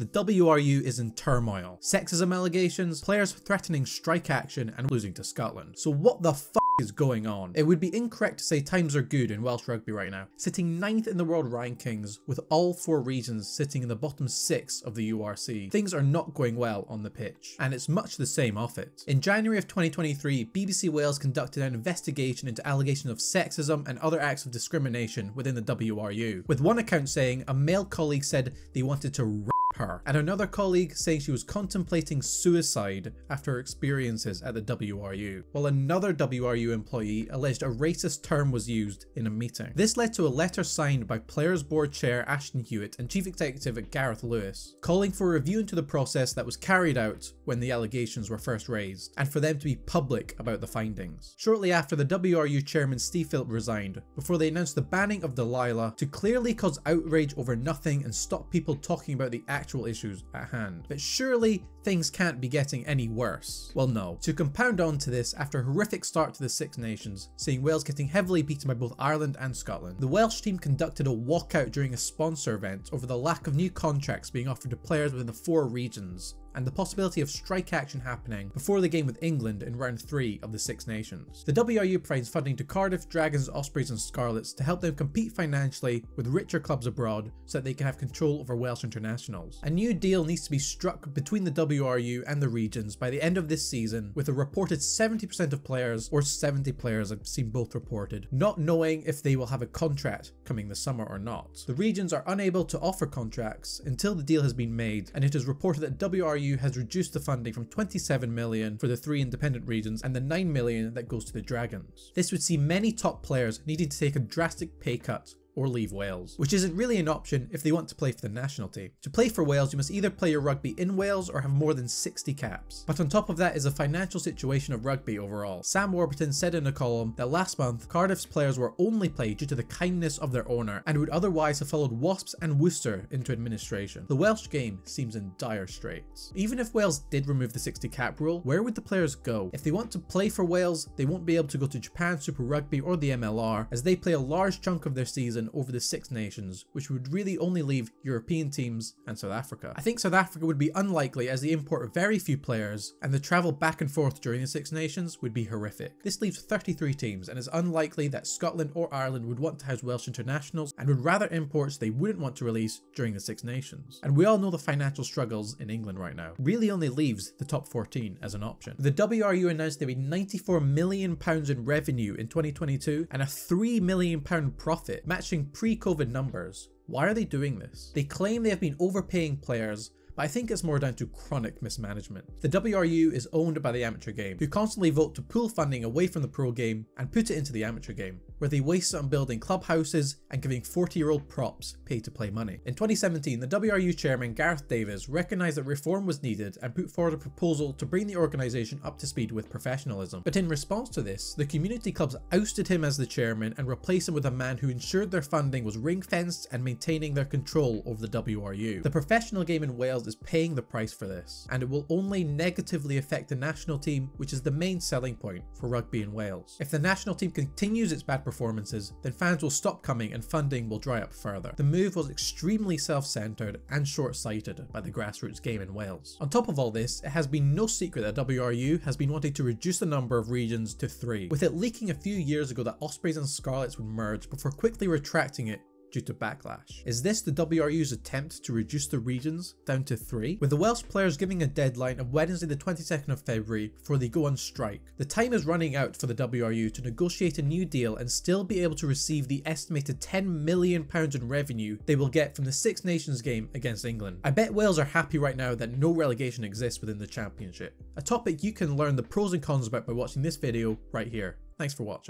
The WRU is in turmoil. Sexism allegations, players threatening strike action and losing to Scotland. So what the fuck is going on? It would be incorrect to say times are good in Welsh rugby right now, sitting ninth in the world rankings with all four regions sitting in the bottom six of the URC. Things are not going well on the pitch, and it's much the same off it. In January of 2023, BBC Wales conducted an investigation into allegations of sexism and other acts of discrimination within the WRU, with one account saying a male colleague said they wanted to her, and another colleague saying she was contemplating suicide after her experiences at the WRU, while another WRU employee alleged a racist term was used in a meeting. This led to a letter signed by Players Board Chair Ashton Hewitt and Chief Executive Gareth Lewis, calling for a review into the process that was carried out when the allegations were first raised, and for them to be public about the findings. Shortly after, the WRU chairman Steve Phillip resigned, before they announced the banning of Delilah to clearly cause outrage over nothing and stop people talking about the actual issues at hand. But surely things can't be getting any worse. Well no. To compound on to this, after a horrific start to the Six Nations, seeing Wales getting heavily beaten by both Ireland and Scotland, the Welsh team conducted a walkout during a sponsor event over the lack of new contracts being offered to players within the four regions, and the possibility of strike action happening before the game with England in round 3 of the Six Nations. The WRU provides funding to Cardiff, Dragons, Ospreys and Scarlets to help them compete financially with richer clubs abroad so that they can have control over Welsh internationals. A new deal needs to be struck between the WRU and the regions by the end of this season with a reported 70% of players, or 70 players I've seen both reported, not knowing if they will have a contract coming this summer or not. The regions are unable to offer contracts until the deal has been made and it is reported that WRU has reduced the funding from 27 million for the three independent regions and the 9 million that goes to the Dragons. This would see many top players needing to take a drastic pay cut or leave Wales, which isn't really an option if they want to play for the national team. To play for Wales, you must either play your rugby in Wales or have more than 60 caps. But on top of that is the financial situation of rugby overall. Sam Warburton said in a column that last month, Cardiff's players were only played due to the kindness of their owner and would otherwise have followed Wasps and Worcester into administration. The Welsh game seems in dire straits. Even if Wales did remove the 60 cap rule, where would the players go? If they want to play for Wales, they won't be able to go to Japan Super Rugby or the MLR as they play a large chunk of their season over the Six Nations, which would really only leave European teams and South Africa. I think South Africa would be unlikely as they import very few players, and the travel back and forth during the Six Nations would be horrific. This leaves 33 teams, and it's unlikely that Scotland or Ireland would want to house Welsh internationals and would rather imports they wouldn't want to release during the Six Nations. And we all know the financial struggles in England right now. Really only leaves the top 14 as an option. The WRU announced would be 94 million pounds in revenue in 2022 and a 3 million pound profit, matching pre-COVID numbers. Why are they doing this? They claim they have been overpaying players but I think it's more down to chronic mismanagement. The WRU is owned by the amateur game, who constantly vote to pull funding away from the pro game and put it into the amateur game, where they waste it on building clubhouses and giving 40 year old props pay to play money. In 2017, the WRU chairman Gareth Davies recognised that reform was needed and put forward a proposal to bring the organisation up to speed with professionalism. But in response to this, the community clubs ousted him as the chairman and replaced him with a man who ensured their funding was ring fenced and maintaining their control over the WRU. The professional game in Wales paying the price for this, and it will only negatively affect the national team, which is the main selling point for rugby in Wales. If the national team continues its bad performances, then fans will stop coming and funding will dry up further. The move was extremely self-centered and short-sighted by the grassroots game in Wales. On top of all this, it has been no secret that WRU has been wanting to reduce the number of regions to three, with it leaking a few years ago that Ospreys and Scarlets would merge before quickly retracting it due to backlash. Is this the WRU's attempt to reduce the regions down to three? With the Welsh players giving a deadline of Wednesday the 22nd of February before they go on strike. The time is running out for the WRU to negotiate a new deal and still be able to receive the estimated £10 million in revenue they will get from the Six Nations game against England. I bet Wales are happy right now that no relegation exists within the championship. A topic you can learn the pros and cons about by watching this video right here. Thanks for watching.